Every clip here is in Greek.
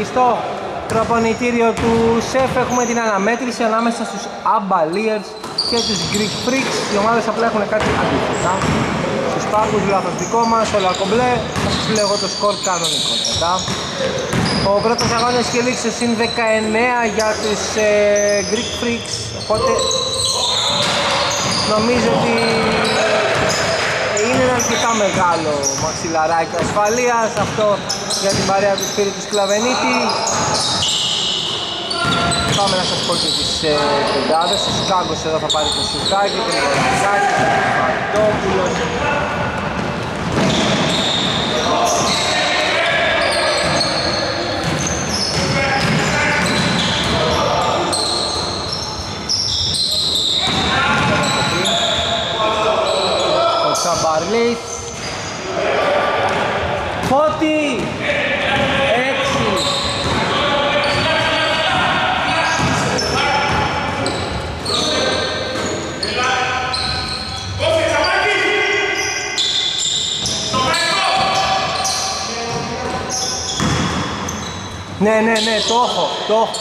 κλειστό προπονητήριο του ΣΕΦ. Έχουμε την αναμέτρηση ανάμεσα στους Αμπαλίερς και τους Greek Freaks. Οι ομάδες απλά έχουν κάτι αντίθετα. Στους πάγκους λάθος δικό μας, όλα κομπλέ θα σας λέω εγώ το σκορ κανονικότητα ο πρώτος αγώνας και λήξος είναι 19 για τους ε, Greek Freaks οπότε νομίζω ότι είναι ένα αρκετά μεγάλο μαξιλαράκι ασφαλείας. Αυτό για την παρέα του Σπύρου του Σκλαβενίτη Πάμε να σας πω και τις ε, πεντάδες, ο Σκάγκος εδώ θα πάρει το Σουτάκι, τον Βολακάκη, τον Φαντόπουλος Ναι, ναι, ναι, το έχω, το έχω.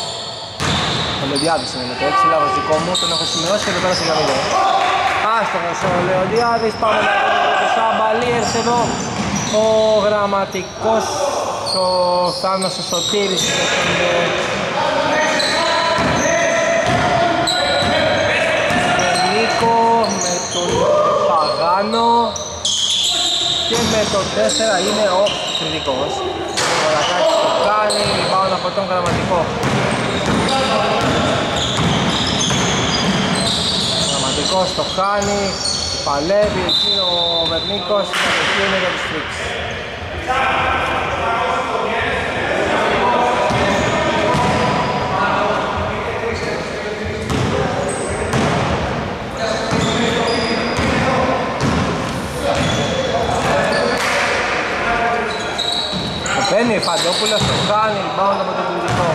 Ο Λεωδιάδης είναι με το έξι, λάβος δικό μου, τον έχω σημειώσει και το πέρασε για μηδέν. Άστοχος ο Λεωδιάδης, πάμε να δούμε το Σαμπαλίερς εδώ. Ο γραμματικός, ο Θάνος ο Σωτήρης και τον Νίκο, με τον Παγάνο και με το 4 είναι ο κριτικός. Ο Βαλακάκης το κάνει, πάνω από τον γραμματικό. Γραμματικός το κάνει, παλεύει εκεί ο Βερνίκος και εκεί είναι για τους Φρίξ. Μπαίνει ο Φαντόπουλος, το κάνει, rebound από τον κριτικό.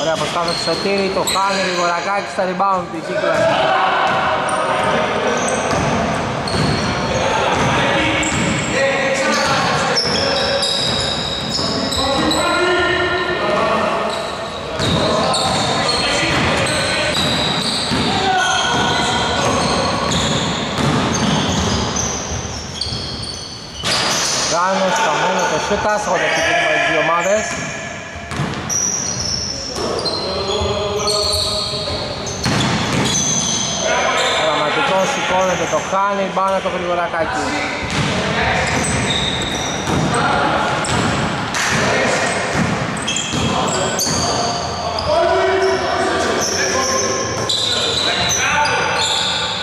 Ωραία αποστάθω του Σωτήρη, το χάνει Γρηγορακάκη στα rebound της Ίκλας. Γάνος, καμένο το σούτας, εγώ το ξεκίνημα τις δύο ομάδες. Γραμματικός σηκώνεται, το χάνει, μπάνε το γρηγορακάκι.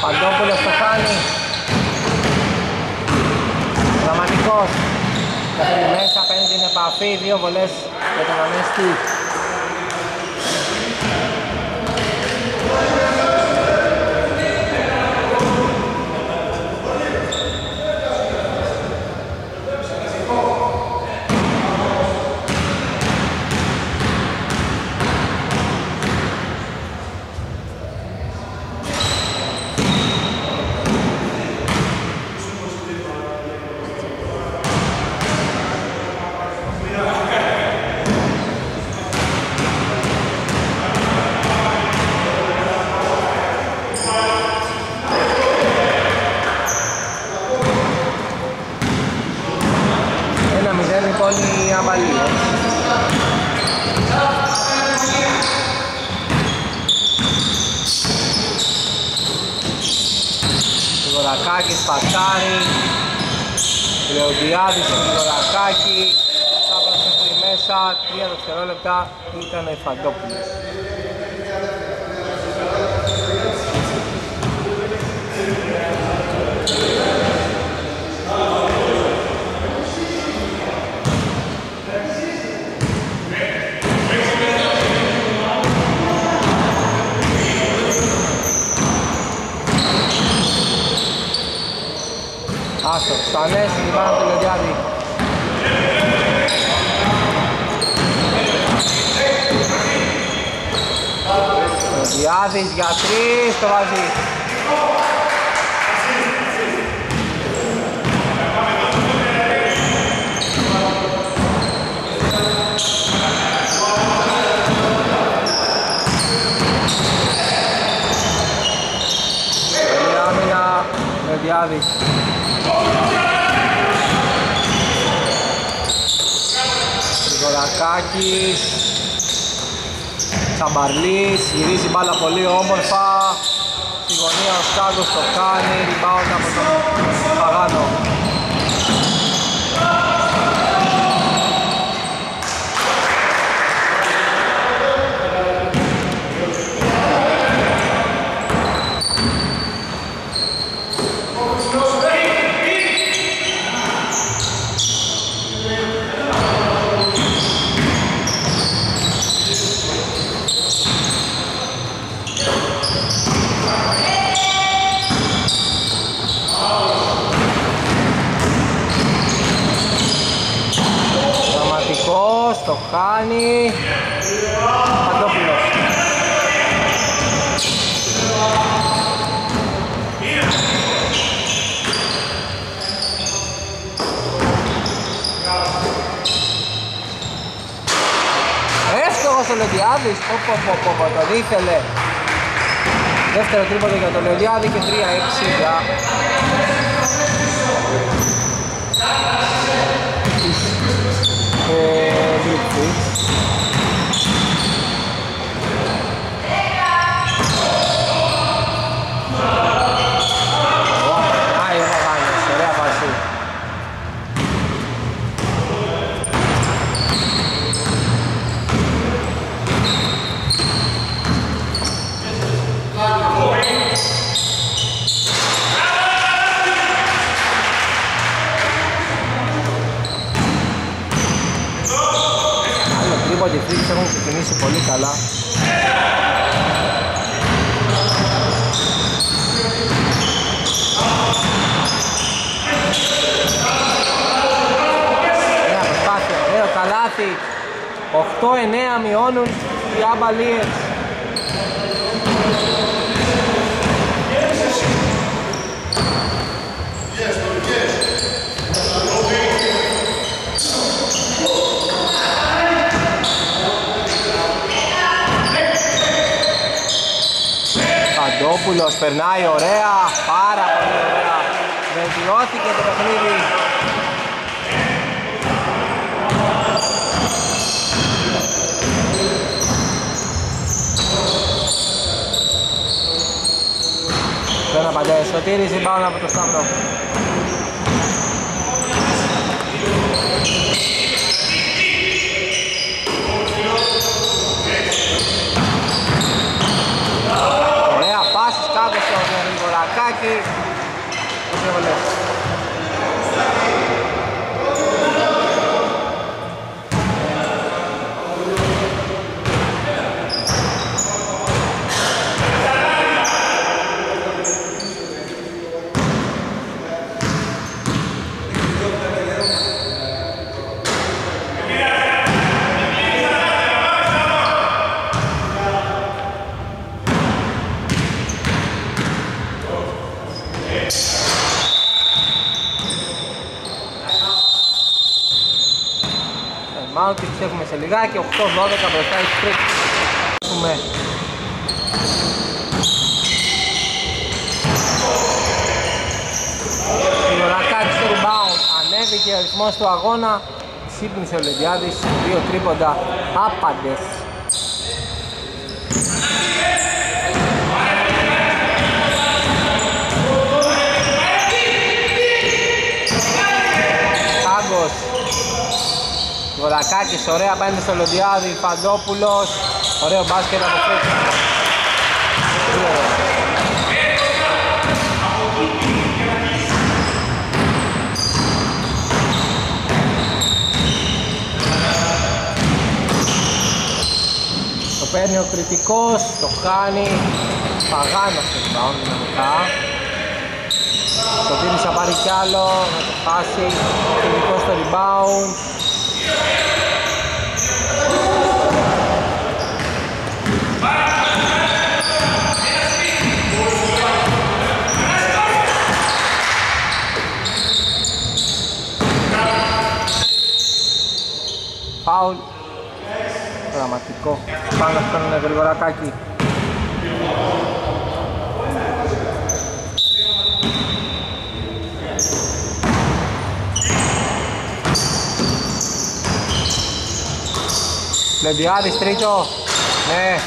Παντόπουλος το χάνει. Γραμματικός Καθόλου μέσα, παίρνει την επαφή, δύο βολές για τον Ανέστη. Ένα μηδέν λοιπόν η Αμαλία. Γορακάκης πατάρει Λεοντιάδης με Γορακάκη Σάβρας μέχρι μέσα, τρία δευτερόλεπτα ήταν η Φαντόπουλος Άσο, Στανές, Λιμάνο Τελεδιάδη. Τελεδιάδης για τρεις, το βάζει. Γρηγορακάκης. Τσαμπαρλής, γυρίζει μπάλα πολύ όμορφα. Στη γωνία ο Σκάγκος το κάνει, rebound από τον Παγάνο. Το χάνει. Παντόπουλος Εύστοχος ο Λεδιάδης, πω πω πω πω, το ήθελε. Δεύτερο τρίποδο για τον Λεωδιάδη και 3-6 για πολύ καλά. Ωραία προσπάθεια, ωραίο καλάθι. 8-9 μειώνουν οι Αμπαλίες. Παπαδόπουλος περνάει ωραία, πάρα πολύ ωραία. Βελτιώθηκε το παιχνίδι. Δεν απαντάει, Σωτήρης, πάνω από το Σταύρο. сделали. Λιγάκι, 8-12 μπροστά η Street. Έχουμε. Ρακάκη στο rebound, ανέβηκε ο ρυθμός του αγώνα, ξύπνησε ο Λεδιάδης, δύο τρίποντα. Άπαντες. Βολακάκης, ωραία πάνε στο Λοντιάδη, Φαντόπουλος, ωραίο μπάσκετ από φέτος. Το παίρνει ο κριτικός, το χάνει, Παγάνος το rebound δυναμικά. Το θα πάρει κι άλλο, να το χάσει, ο κριτικός στο rebound. Φάουλ Δραματικό Πάνω στον Γρηγορακάκη Λεντιάδης τρίτο. Ναι.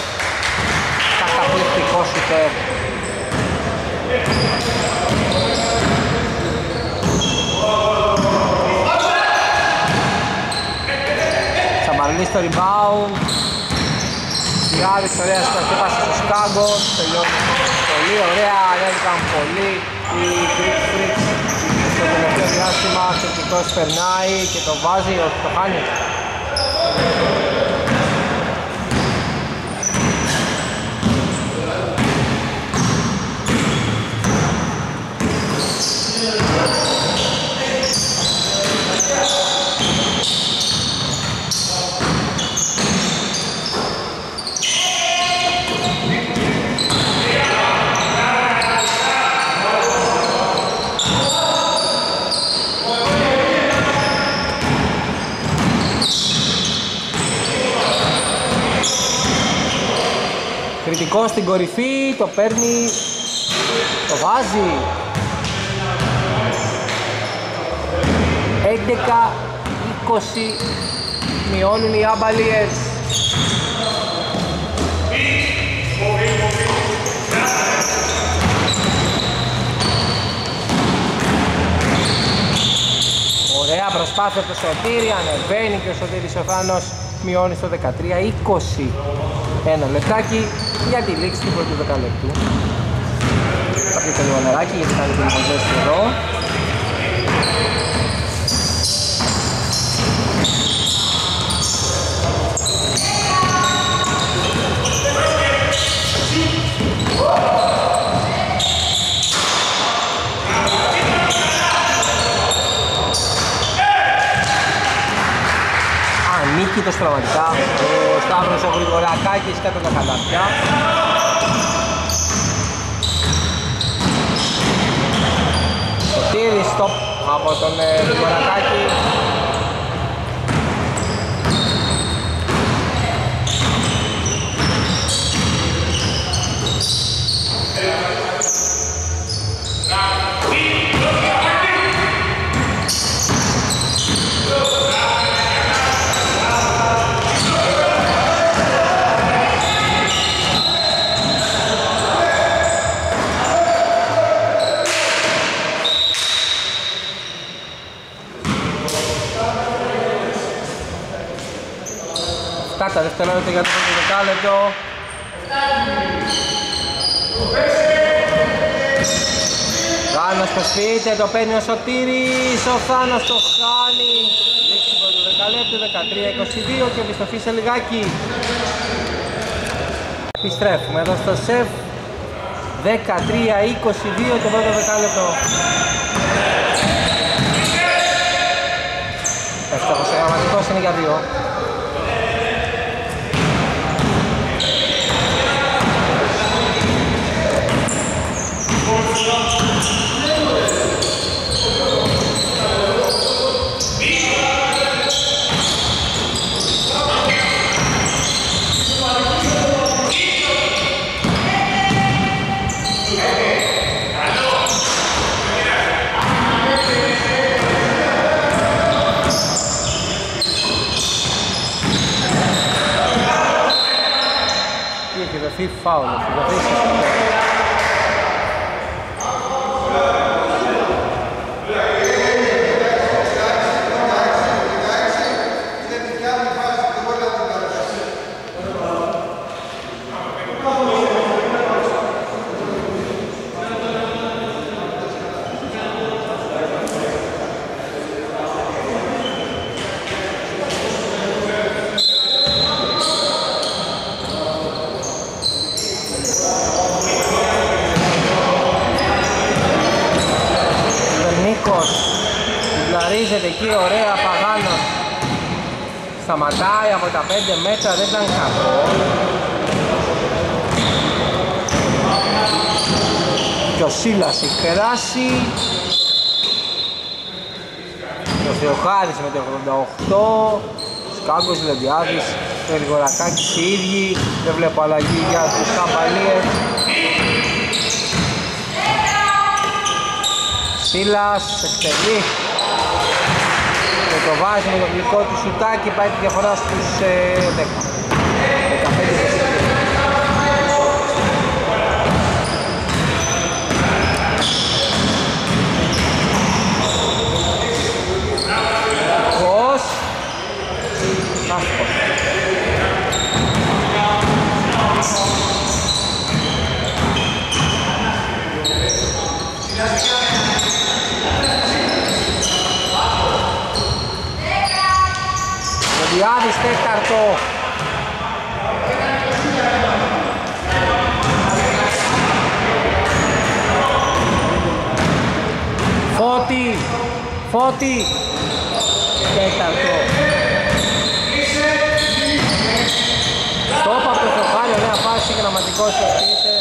Καταπληκτικός σουτέρ. Σαμπαρλή στο rebound. Λεντιάδης ωραία στο πάση στο Σκάγκο. Τελειώνει πολύ ωραία. Ανέβηκαν πολύ οι Greek Freaks στο τελευταίο διάστημα. Θετικός περνάει και το βάζει, όχι το χάνει. Κριτικό στην κορυφή, το παίρνει, το βάζει. 11-20 μειώνουν οι άμπαλιες. Ωραία προσπάθεια του Σωτήρη, ανεβαίνει και ο Σωτήρης ο Θάνος μειώνει στο 13-20. Ένα λεπτάκι για τη λήξη του πρώτου δεκαλεπτού. Θα πείτε λίγο νεράκι γιατί κάνει την υποζέση εδώ. Ανίκητος πραγματικά ο Σταύρος ο Γρηγορακάκης κάτω τα καλάθια Σωτήρης stop από τον ε, Γρηγορακάκη Αυτά τα δευτερόλεπτα για το πρώτο δεκάλεπτο. Θάνος το σπίτι, το παίρνει ο Σωτήρης, ο Θάνος το χάνει. Λήξη πρώτο δεκαλέπτου, 13-22 και επιστροφή σε λιγάκι. Επιστρέφουμε εδώ στο σεφ. 13-22 το πρώτο δεκάλεπτο. Εύστοχος ο γραμματικός είναι για δύο. Τι έχει δοθεί φάουλ, έχει δοθεί Βερνίκος εκεί ωραία Παγάνος Σταματάει από τα 5 μέτρα δεν ήταν κακό. Και ο Σίλας έχει περάσει. Και ο Θεοχάρης με το 88 Σκάγκος Λεδιάδης Γρηγορακάκης οι ίδιοι. Δεν βλέπω αλλαγή για τους Καμπαλίες Σίλας εκτελεί. Και το βάζει με το γλυκό του σουτάκι, πάει τη διαφορά στους 10. Διάδης τέταρτο. Φώτη, Φώτη, τέταρτο. Στόπα από το Θεοχάρη, ωραία φάση, γραμματικός ευθύνεται,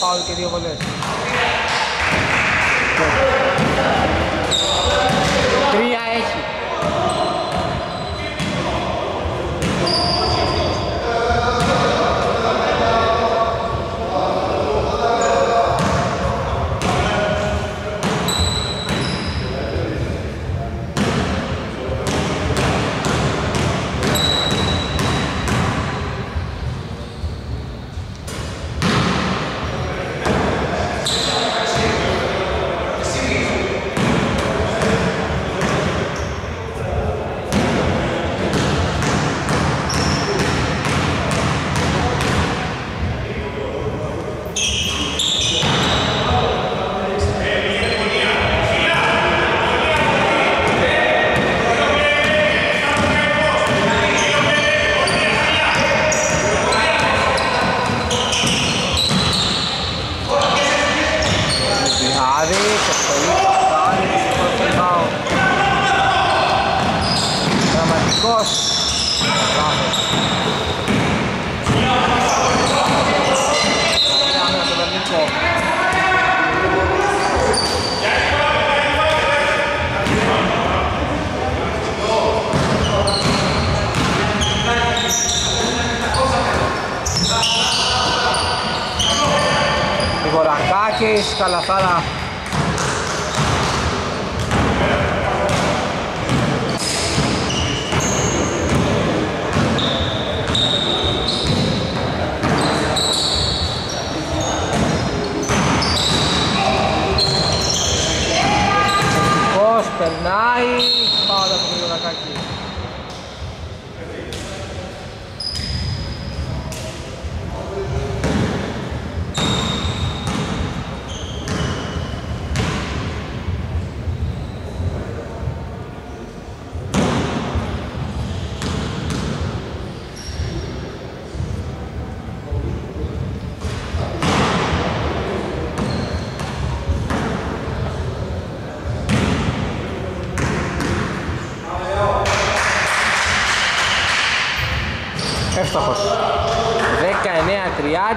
πάω και δύο βολές. Τρία έχει.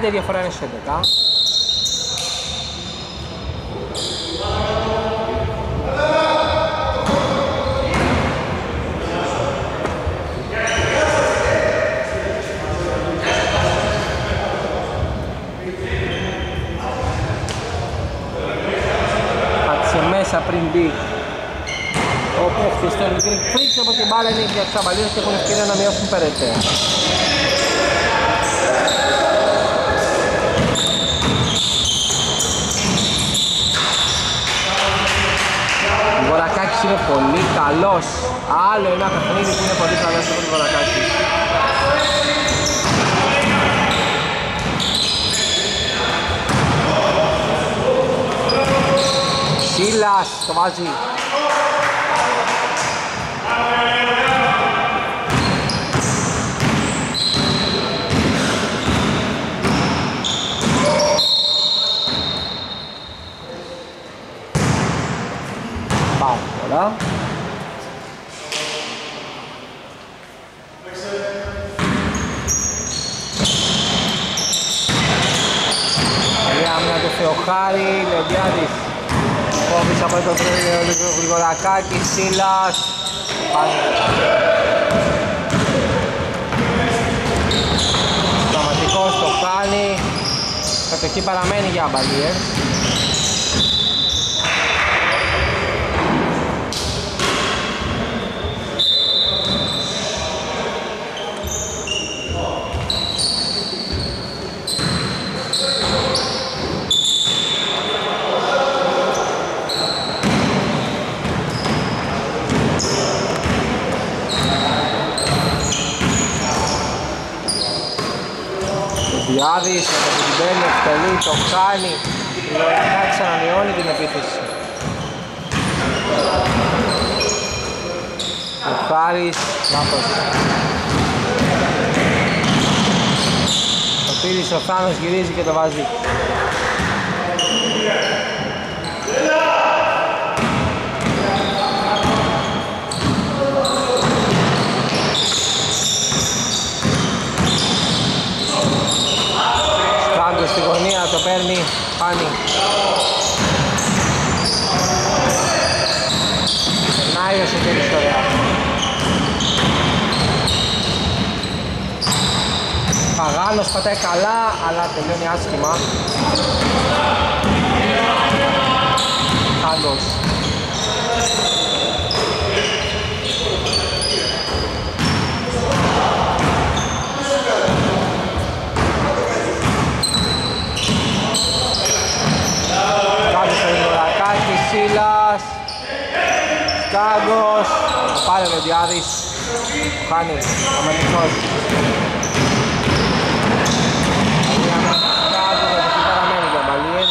19-30, διαφορά είναι σε 11. μέσα πριν μπει ο παίχτης των Greek Freaks από την μπάλα είναι για τους αμπαλίους και έχουν ευκαιρία να μειώσουν περαιτέρω. Ο Βορακάκης είναι πολύ καλός. Άλλο ένα παιχνίδι που είναι πολύ καλός από τον Βορακάκη. Σίλας το βάζει Voilà. Άμυνα του Θεοχάρη, Λεοντιάδης Κόβεις από το Γρηγορακάκης, Σίλας. Σταματικός το κάνει. Κατοχή παραμένει για Μπαλιέρ Γιάδης με το που την παίρνει, εκτελεί, το κάνει. Λογικά ξανανιώνει την επίθεση. Ο Χάρης, λάθος. Ο Πύρης ο Θάνος γυρίζει και το βάζει. Σκάγκο στη γωνία, το παίρνει, πάνει. Περνάει ο Σωτήρης ωραία. Παγάνος πατάει καλά, αλλά τελειώνει άσχημα. Κάγκος. Κάγκος στο Ινωρακάκη, Σίλας. Κάγκος. Πάρε ο Διάδης. Χάνει. Αμερικός. Κάγκος, εκεί παραμένει για Μπαλίες.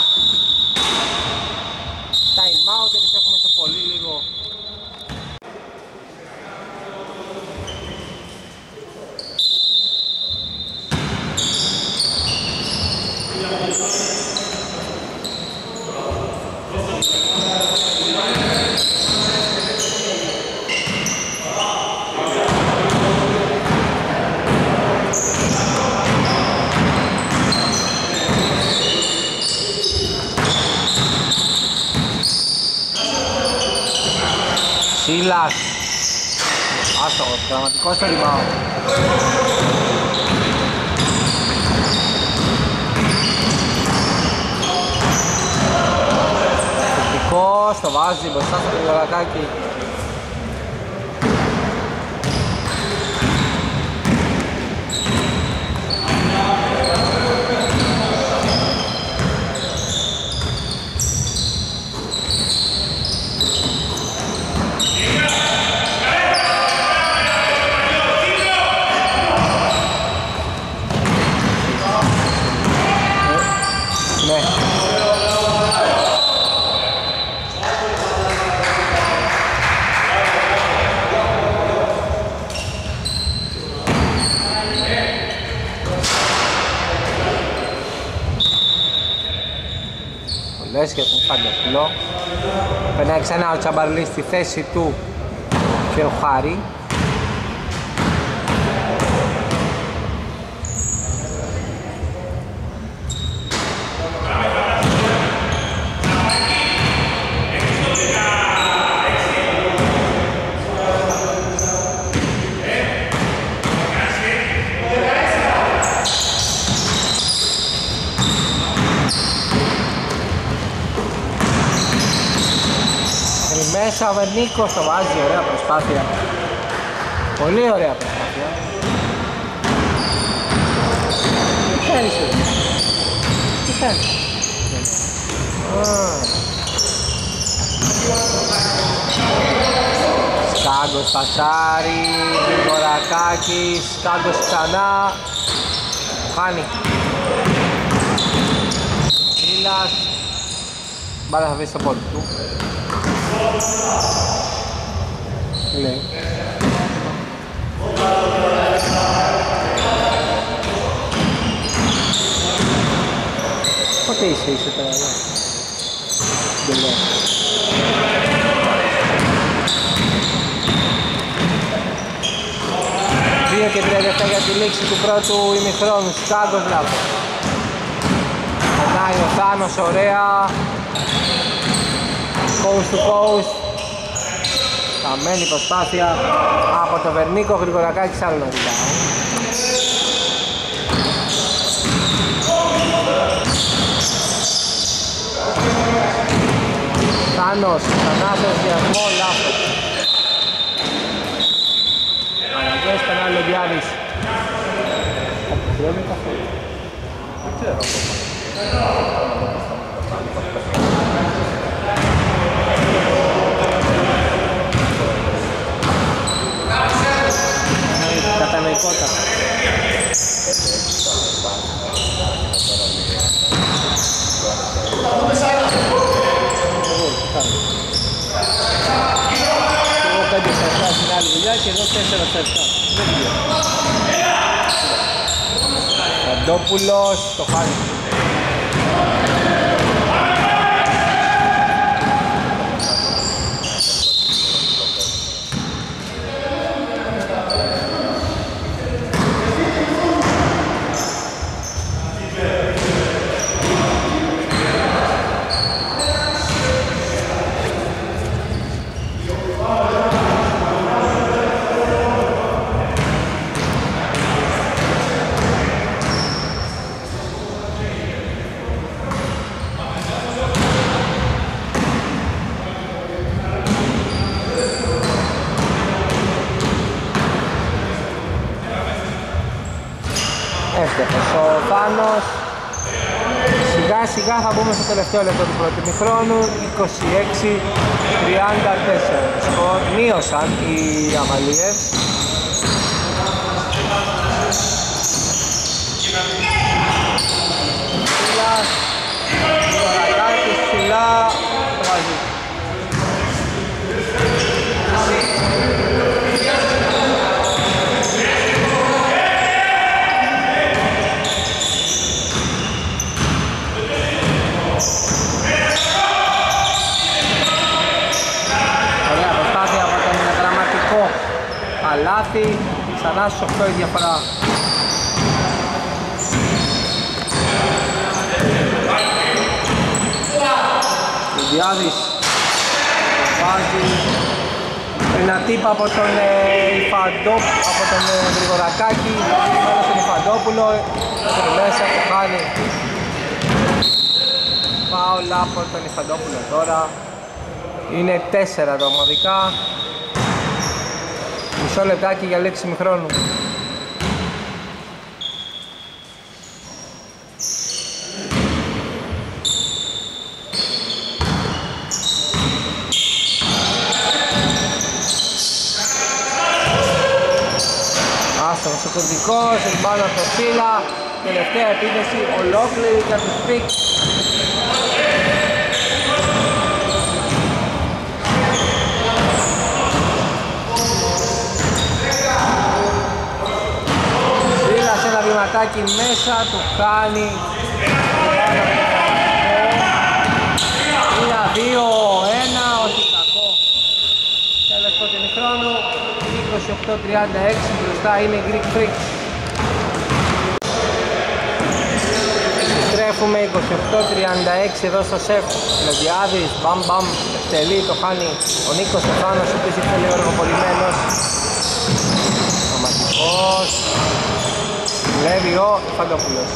Time out, επιστρέφουμε σε πολύ λίγο. Σίλας Άστοχος, πραγματικός στο rebound Θετικός, το βάζει μπροστά στο Γρηγορακάκι Ναι. Λες για τον Φαντεφλό. Περνάει ξανά ο Τσαμπαρλής στη θέση του και ο Χάρη. Μέσα ο Βερνίκος το βάζει, ωραία προσπάθεια. Πολύ ωραία προσπάθεια. Τι κάνεις εσύ; Τι κάνεις; Α. Σκάγκος Πασάρι, Γρηγορακάκης, Σκάγκος ξανά. Χάνει. Σίλας. Μπάλα θα βρει στο πόδι του. Ναι. Πότε είσαι, είσαι τώρα, ναι. Δεν λέω. Δύο και 37 για τη λήξη του πρώτου ημιχρόνου. Σκάγκος λάθος. Περνάει ο Θάνος, ωραία. Coast to coast. Χαμένη προσπάθεια από το Βερνίκο Γρηγορακάκης άλλο rebound. Θάνος, Θανάσος, διασμό, λάθος. Αναγκές, πενάλι ο Διάννης. Δεν importa, no importa. Tuvo σιγά θα μπούμε στο τελευταίο λεπτό του πρώτου μηχρόνου 26-34 Σκορ μείωσαν οι Αμαλίες Ψηλάς Βαρακάκης ψηλά Το βάζει Ωραία προσπάθεια από τον γραμματικό Καλάθι Ξανά στους 8 η διαφορά. Διάδης Βάζει ένα τύπα από τον ε, Ιφαντό, από τον ε, Γρηγορακάκη Πάνω στον Ιφαντόπουλο Στην μέσα το χάνει. Φάουλ από τον Ιφαντόπουλο τώρα. Είναι 4 τα ομαδικά Μισό λεπτάκι για λέξη χρόνου. Άστοχος ο Κουρδικός, ριμπάνω από το Σίλα Τελευταία επίθεση ολόκληρη για τους Πικ Σίλας ένα βηματάκι μέσα, του κάνει. Ένα, δύο, ένα, όχι κακό. Τέλος πρώτη χρόνου 28-36 μπροστά είναι οι Greek Freaks. Επιστρέφουμε 28-36 εδώ στο σεφ. Λεδιάδης, μπαμ μπαμ, εκτελεί, το χάνει ο Νίκος Στεφάνος ο οποίος ήρθε λίγο αργοπολημένος Σωματικός Βλέπει ο Φαντόπουλος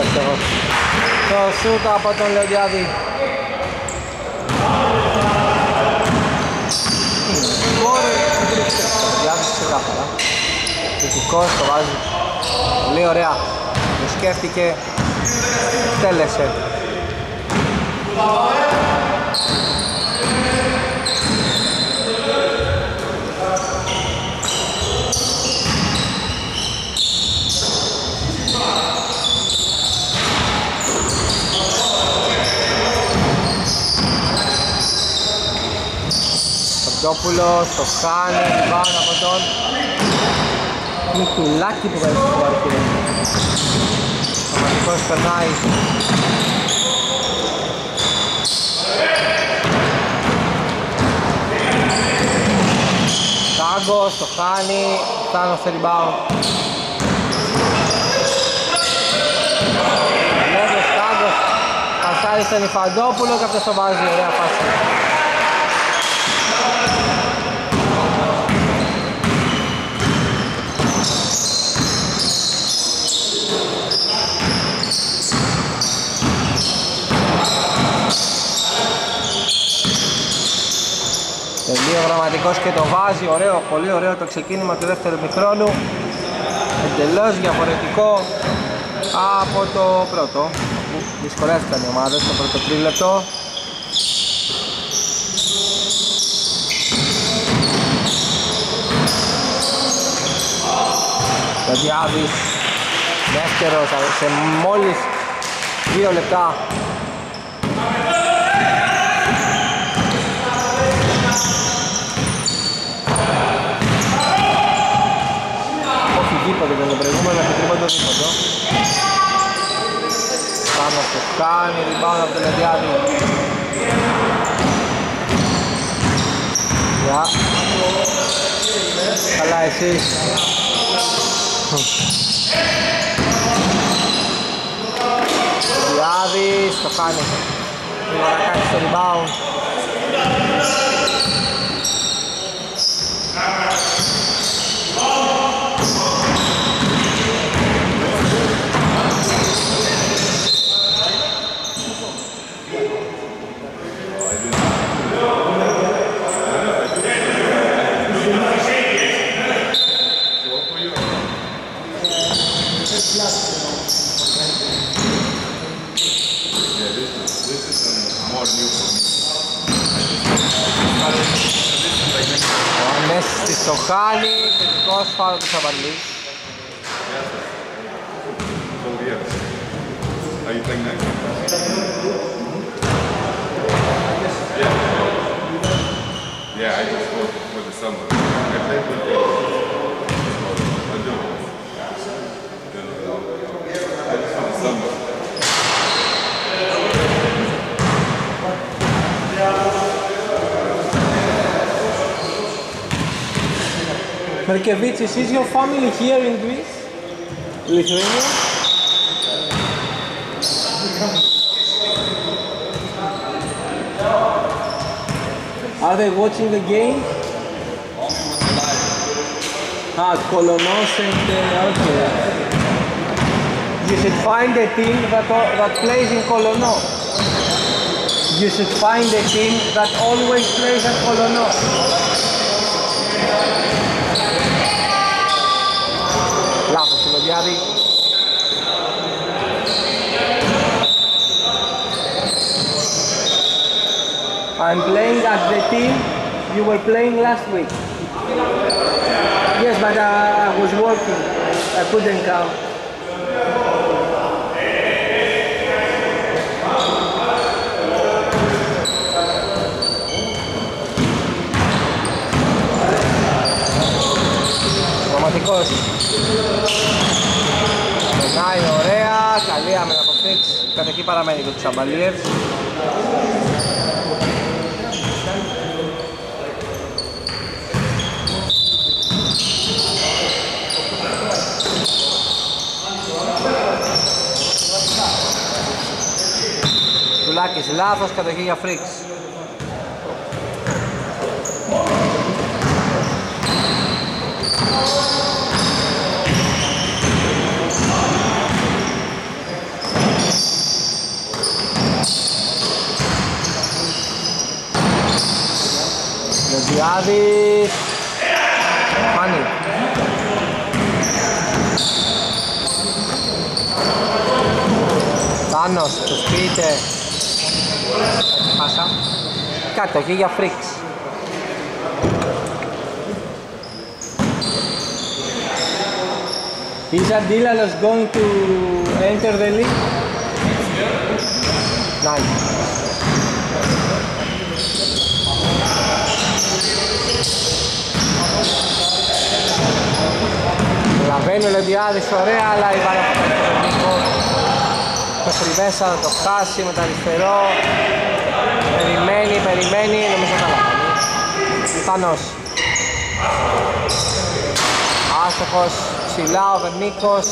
Εύστοχος. Το σούτ από τον Λεωδιάδη. Θετικός το βάζει. Πολύ ωραία. Το σκέφτηκε. Τέλεσε. Παπαδόπουλος, το χάνει, πάνω από τον Μικουλάκη που παίζει στο αρχή. Ο Μανικός περνάει. Τάγκος, το χάνει, φτάνω στο rebound. Λέγος Τάγκος, πασάρει στον Ιφαντόπουλο και αυτός το βάζει, ωραία φάση. Τελείω γραμματικός και το βάζει, ωραίο, πολύ ωραίο το ξεκίνημα του δεύτερου μικρόνου Εντελώς διαφορετικό από το πρώτο που δυσκολεύτηκαν οι ομάδες στο πρώτο τρίλεπτο. Ο Διάβης δεύτερος σε μόλις δύο λεπτά Όχι δίποτο δεν το προηγούμενο, έχει τρίποντο δίποτο Πάνω στο κάνει, rebound από τον Λεδιάδη. Γεια Καλά εσείς Διάδης, το κάνει. Λίγο να κάνει στο rebound το χάνει, τελικός φάουλ του Σαββαλή. How you think that? Yeah, I just go for the summer. I play for the I do. I just for the summer. Merkevicius, is your family here in Greece? Lithuania? Are they watching the game? Ah, Kolonos and uh. You should find a team that, that plays in Kolono. You should find a team that always plays at Kolono. Λάθος του Λογιάδη. I'm playing as the team you were playing last week. Yes, but uh, I was working. I couldn't come. Πραγματικός. Ωραία, καλή άμενα από φίξ. Κατ' παραμένει για τους αμπαλίερς. Τουλάκης λάθος, κατοχή για φρίξ. Γεωργιάδης Φάνη Τάνος, το σπίτι Πάσα Κατοχή για φρίξ Is Adilalos going to enter the league? Nice. Λαβαίνει ο Λεμπιάδης ωραία, αλλά η παραπάνω μέχρι μέσα να το χάσει με το αριστερό. Περιμένει, περιμένει, νομίζω θα λάβει. Θανός. Άστοχος, ψηλά ο Βερνίκος.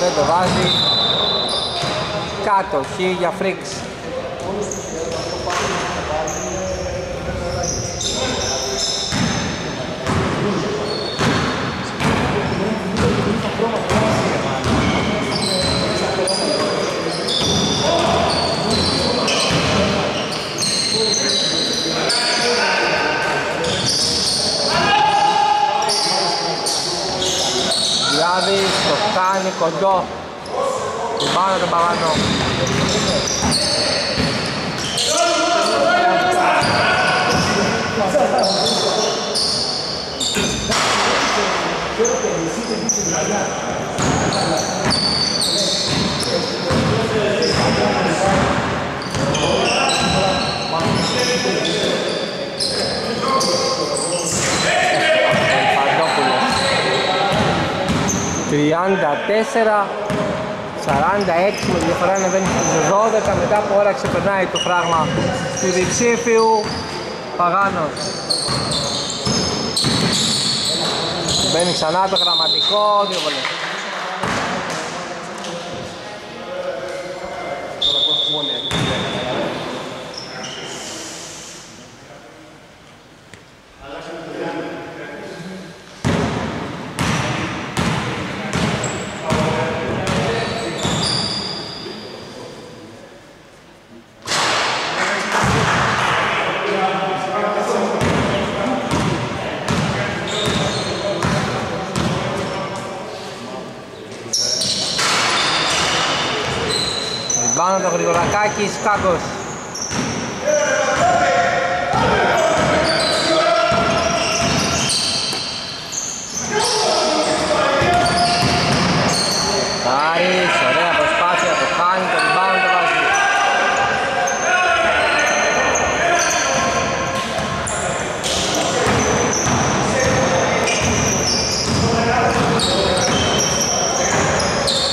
Δεν το βάζει. Κάτω, χ για φρίξ. Διάδης το κάνει κοντό. Πάνω τον Παγανό. Τριάντα 46 με διαφορά ανεβαίνει στους 12 μετά από ώρα ξεπερνάει το φράγμα του διψήφιου Παγάνος. Μπαίνει ξανά το γραμματικό, δύο βολές. Ριμπάνω το Γρηγορακάκης, Κάκος. Χάρης, ωραία προσπάθεια, το χάνει, το ριμπάνω το βάζει.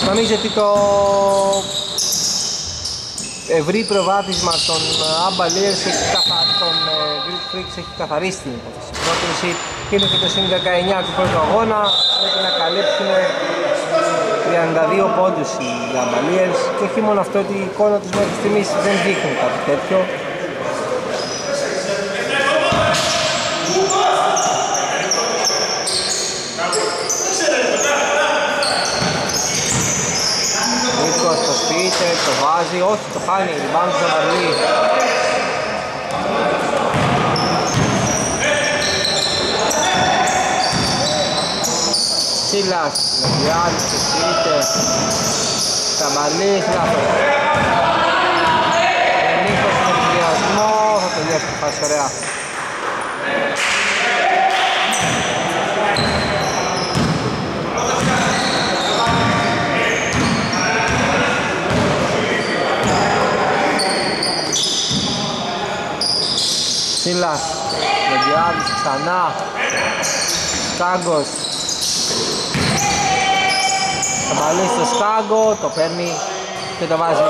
Νομίζω ότι το ευρύ προβάδισμα των Abba Lears έχει καθα... των ε, Greek Freaks έχει καθαρίσει την υπόθεση. Η πρόκληση είναι και το συν 19 του πρώτου αγώνα πρέπει να καλύψουν 32 πόντους οι Abba Lears και όχι μόνο αυτό ότι η εικόνα τους μέχρι στιγμής δεν δείχνει κάτι τέτοιο. Νίκος το σπίτι, το βάζει, όχι το χάνει, rebound στο Μαρλί. Σίλας, Λεβιάδης το σπίτι, Καμαλής, λάθος. Ο Νίκος στον ενθουσιασμό, θα τελειώσει τη φάση ωραία. Σίλας, Λεβιάδης ξανά, Σκάγκος. Καμπαλής στο Σκάγκο, το παίρνει και το βάζει.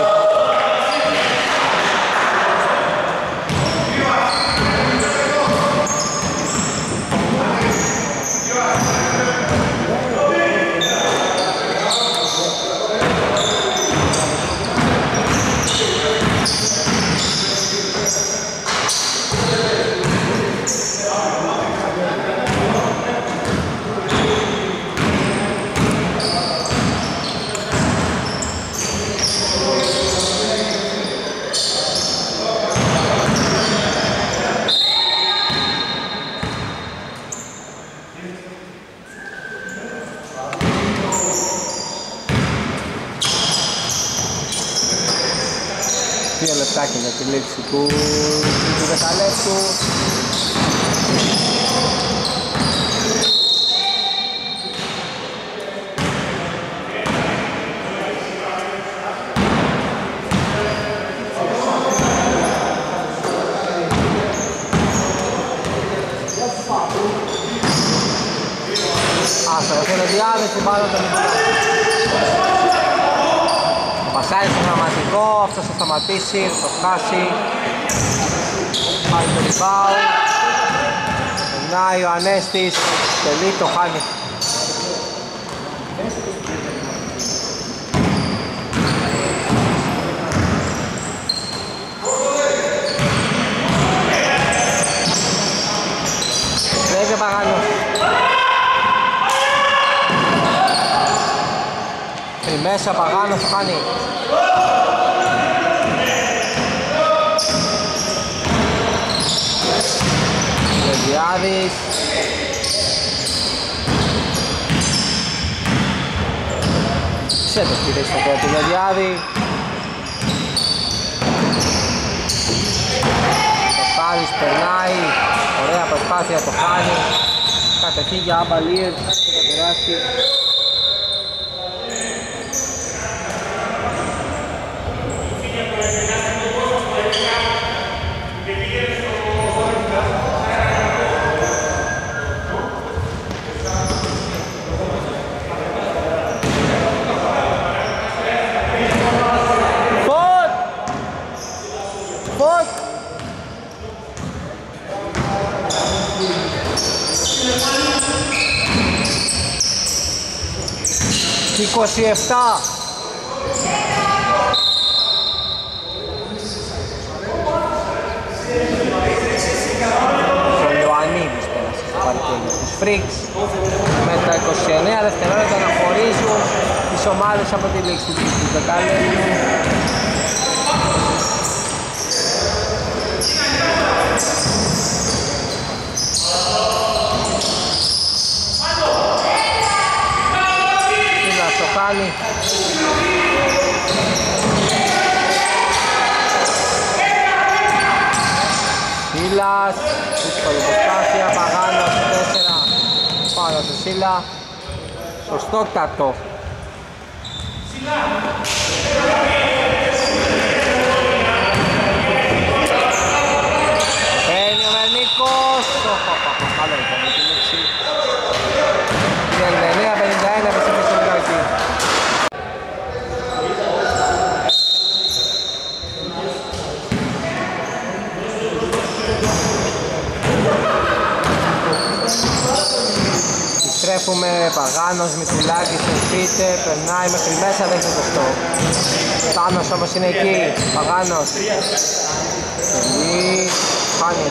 Δύο λεπτάκια για τη λήξη του, του δεκαλέπτου. Άστοχος είναι διάδεση, μπάλα τον Πασάρι στο γραμματικό, αυτό θα σταματήσει, θα το χάσει. Πάλι το rebound. Περνάει ο Ανέστης, τελεί, το χάνει. Λέγε Παγάνος. Η μέσα Παγάνος το χάνει. Γεωργιάδης Ξέτος πήρε στο κόρ του Γεωργιάδη Παπάδης περνάει. Ωραία προσπάθεια το χάνει. Κατοχή για Άμπα Λίερ Θα περάσει. 27 Ιωαννίδης Φρίξ. Με τα 29 δευτερόλεπτα να χωρίζουν τις ομάδες από τη λήξη του Σίλας, δύσκολη προσπάθεια, Παγάνος 4 πάνω στο Σίλα. Σωστότατο. Παίρνει ο Μερνίκος. Καλό ήταν η λήξη. 39-51 επιστρέφει στο Μιράκη. Επιστρέφουμε, Παγάνος, Μητουλάκης, Ελφίτε, περνάει μέχρι μέσα, δεν το αυτό. Τάνος όμως είναι εκεί, Παγάνος. Τελεί, χάνει.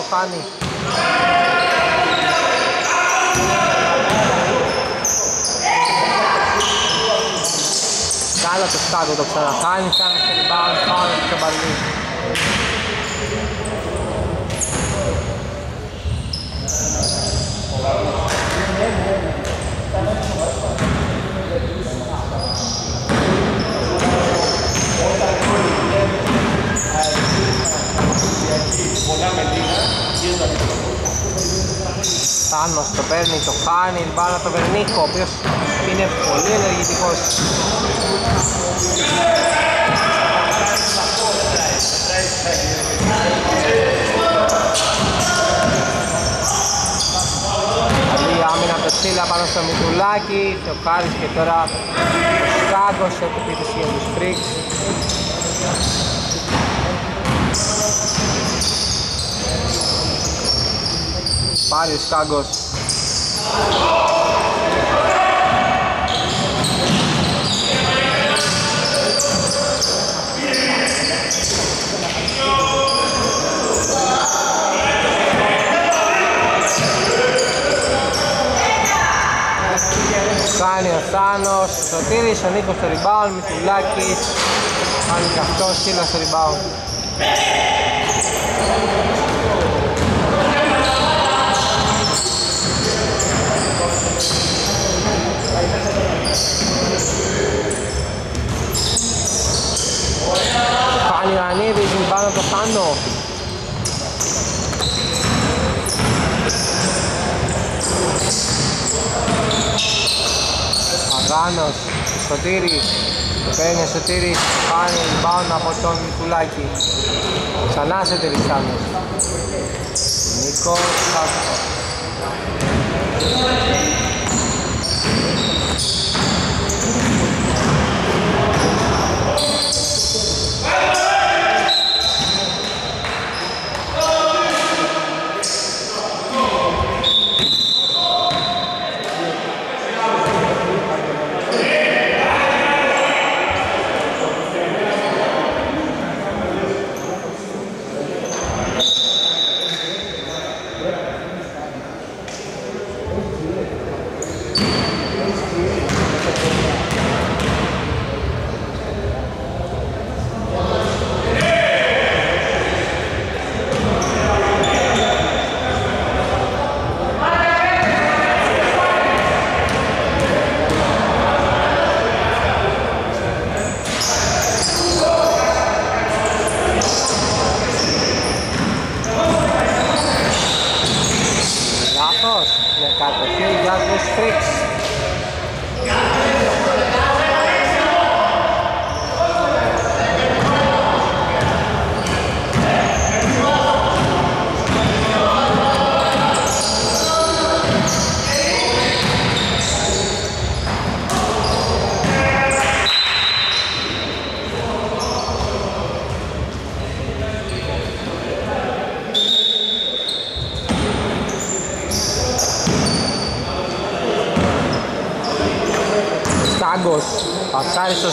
Σκάγκος, το χάνει. Καλό το Σκάγκο το ξαναχάνει, κάνει στο rebound, πάνω στο μπαλί. Θάνος το παίρνει, το χάνει, μπάλα το Βερνίκο, ο οποίος είναι πολύ ενεργητικός. Καλή άμυνα από το Σίλα πάνω στο Μητουλάκι, Θεοκάρης και τώρα ο Σκάγκος έχει επίθεση για τους Φρίξ. Πάρει ο Σκάγκος. Κάνει ο Θάνος, ο Σωτήρης, ο Νίκος στο rebound, Μητουλάκης, κάνει και αυτός, Σίλας στο rebound. Κάνει ο Ανίδης, πάνω από το Θάνο. Αγάνος, Σωτήρης, παίρνει ο Σωτήρης, κάνει rebound από τον Μικουλάκη. Ξανά Σωτήρης Θάνος. Νίκος, Σάκος.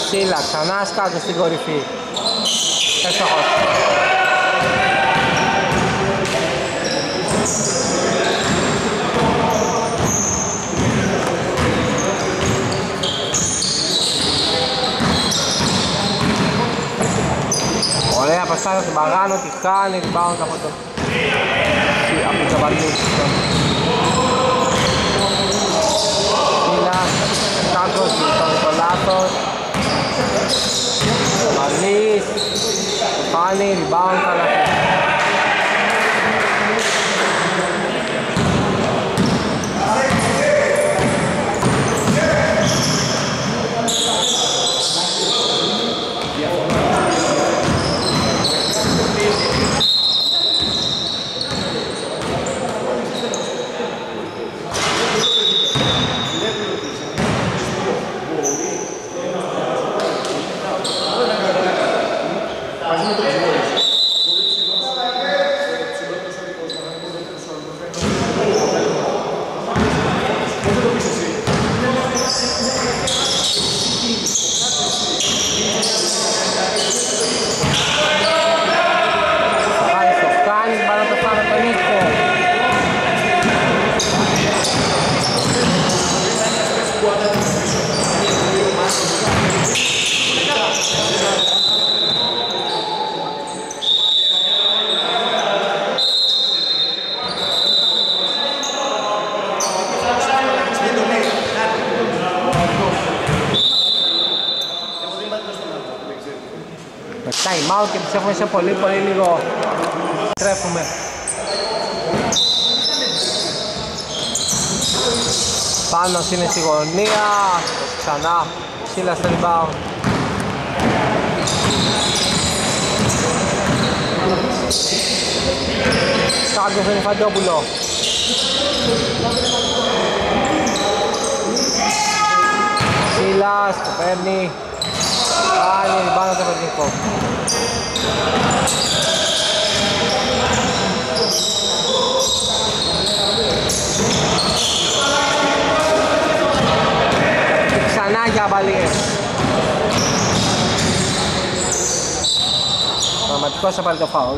Πασάρι στο Σίλα, ξανά Σκάγκος στην κορυφή. Έστοχος. Ωραία πασάρι στον Παγάνο, τη χάνει, rebound από τον... από τον Καβαλίτη. Σίλας, Σκάγκος, τον Νικολάθος. Manis. Panis, bawang kalahnya. Πολύ πολύ λίγο τρέφουμε. Πάνω είναι στη γωνία, ξανά, σύλλα στο rebound. Σκάγκος στον Ιφαντόπουλο. Σίλας, το παίρνει. Πάλι rebound το Βερνικό. Και ξανά για αμπαλίες. Πραγματικός θα πάρει το φάουλ.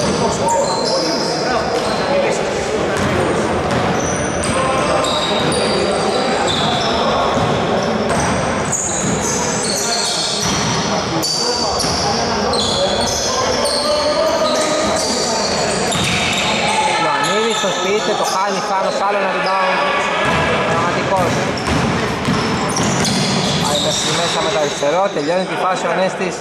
Εύστοχος ο πραγματικός. Ιωαννίδης στο σπίτι, το χάνει, χάνος άλλο ένα rebound. Πραγματικός. Πάει μέχρι μέσα με το αριστερό, τελειώνει τη φάση ο Ανέστης.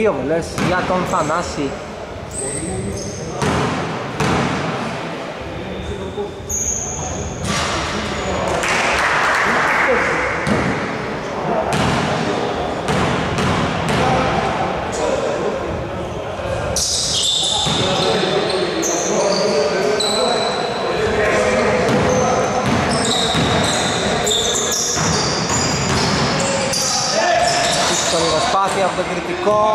δύο βολές για τον Θανάση Go.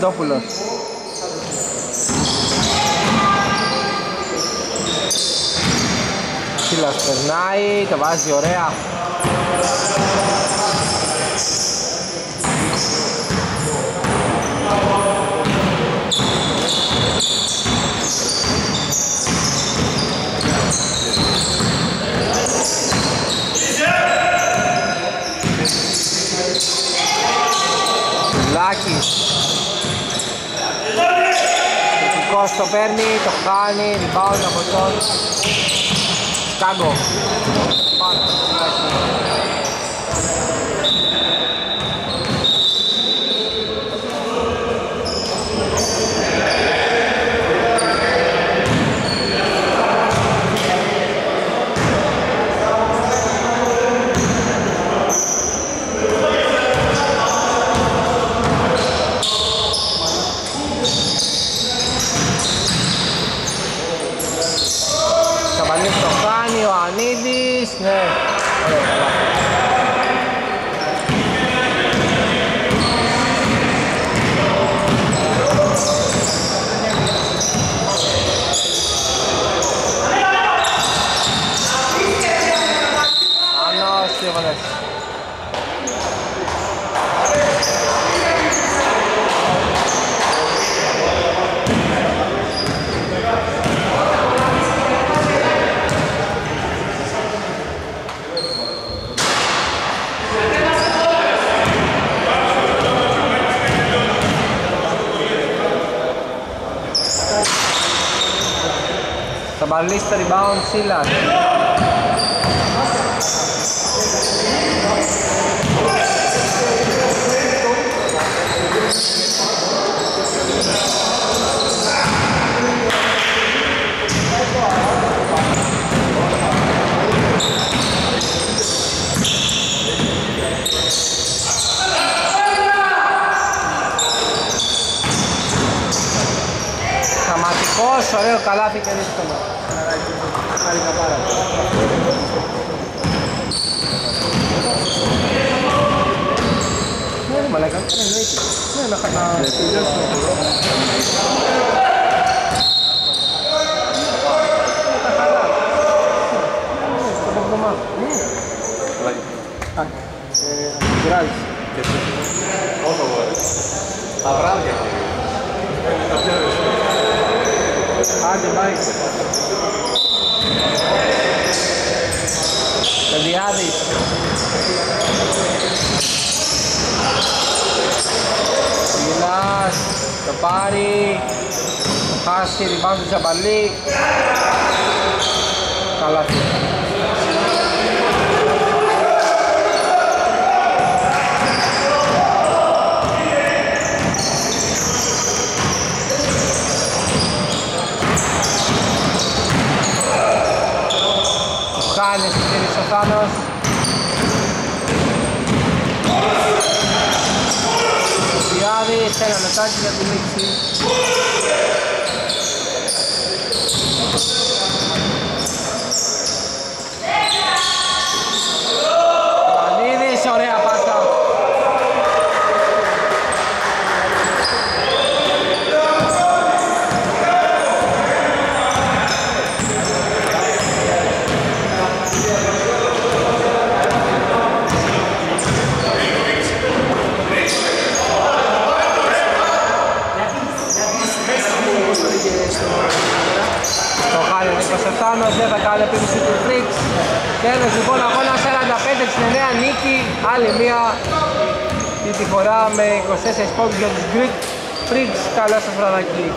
Παντόπουλος. Σύλλας περνάει, το βάζει ωραία. Λάκης Κριτικός το παίρνει, το χάνει, rebound από τον Σκάγκο Πάνω, Καμπανής το χάνει, ο Ανίδης, ναι. Ωραία, καλά. Άνος, δύο βολές. Θα μπαλίσει το rebound Σίλας. Σταματικός, ωραίο καλάθι και δύσκολο. Χάρηκα πάρα πολύ. Ναι, ρε μαλάκα, ναι, εννοείται. Ναι, να χα- να τελειώσουμε το εδώ. Ναι, τα χαρά. Ναι, στο εβδομάδα. Ναι. Α, ε, να την κουράζεις. Τα βράδια. Άντε, πάει. Παιδιάδης. Γυλάς, το πάρει, το χάσει, rebound του Τζαμπαλή. Καλά Το χάνεις στο χέρι ο Θάνος. Διάδης, ένα μετάκι για τη λήξη. Ωραία πάσα. Το χάρη Νίκος Ευθάνος, δεν θα κάνει επίθεση του Φρίξ. Τέλος λοιπόν αγώνα 45-69 νίκη, άλλη μία τη φορά με 24 πόντους για τους Greek Freaks. Καλά σας βραδάκι.